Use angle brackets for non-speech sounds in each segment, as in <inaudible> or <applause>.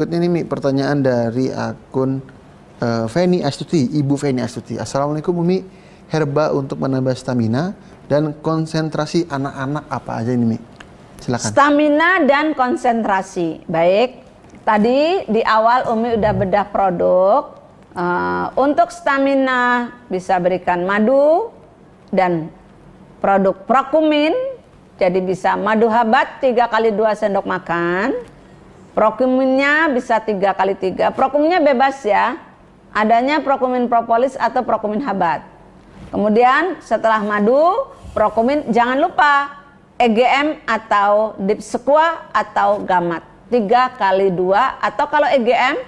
berikutnya nih Mi, pertanyaan dari akun uh, Feni Astuti, Ibu Feni Astuti. Assalamualaikum Umi, herba untuk menambah stamina dan konsentrasi anak-anak apa aja ini Mi? Silakan. Stamina dan konsentrasi. Baik. Tadi di awal Umi udah bedah produk. Uh, untuk stamina bisa berikan madu dan produk prokumin. Jadi bisa madu habat 3 kali 2 sendok makan. Prokuminnya bisa 3 kali 3. Prokuminnya bebas ya. Adanya prokumin propolis atau prokumin habat. Kemudian setelah madu, prokumin jangan lupa EGM atau Dipsekua atau Gamat. 3 kali 2 atau kalau EGM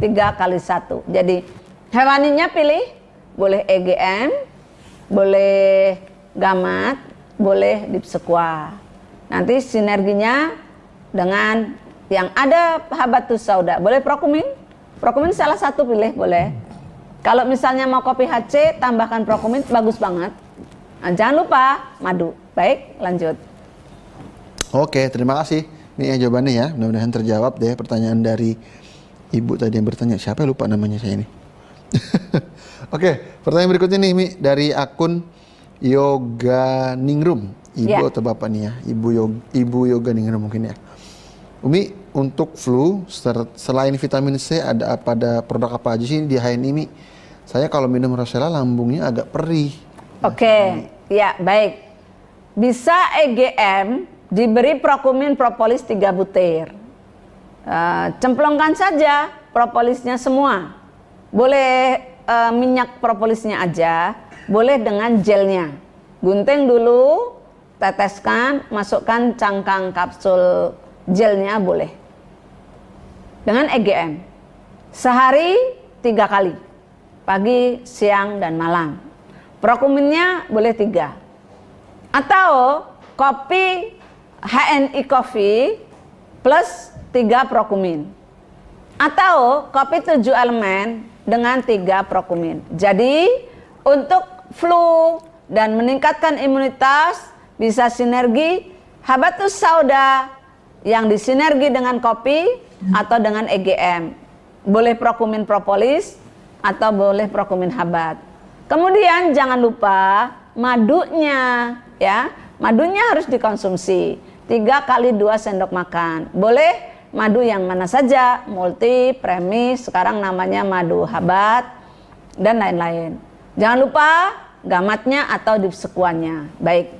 3 kali 1. Jadi hewaninya pilih boleh EGM, boleh Gamat, boleh dipsekua. Nanti sinerginya dengan yang ada habatus sauda. Boleh prokumin? Prokumin salah satu pilih boleh. Kalau misalnya mau kopi HC, tambahkan prokumin bagus banget. Nah, jangan lupa madu. Baik, lanjut. Oke, terima kasih. Ini ya jawabannya ya. Mudah-mudahan terjawab deh pertanyaan dari ibu tadi yang bertanya. Siapa lupa namanya saya ini? <laughs> Oke, pertanyaan berikutnya nih Mi dari akun Yoga Ningrum. Ibu ya. atau bapak nih ya? Ibu Yoga, Ibu Yoga Ningrum mungkin ya. Umi, untuk flu selain vitamin C ada pada produk apa aja sih di HNI Mi? Saya kalau minum Rosella lambungnya agak perih. Oke, okay. ya baik. Bisa EGM diberi prokumin propolis 3 butir. Uh, cemplongkan saja propolisnya semua. Boleh uh, minyak propolisnya aja boleh dengan gelnya. Gunting dulu, teteskan, masukkan cangkang kapsul gelnya boleh. Dengan EGM. Sehari tiga kali. Pagi, siang, dan malam. Prokuminnya boleh tiga. Atau kopi HNI Coffee plus tiga prokumin. Atau kopi tujuh elemen dengan tiga prokumin. Jadi untuk flu dan meningkatkan imunitas bisa sinergi habatus sauda yang disinergi dengan kopi atau dengan EGM. Boleh prokumin propolis atau boleh prokumin habat. Kemudian jangan lupa madunya ya. Madunya harus dikonsumsi 3 kali 2 sendok makan. Boleh madu yang mana saja, multi, premis, sekarang namanya madu habat dan lain-lain. Jangan lupa gamatnya atau dipsekuannya. Baik.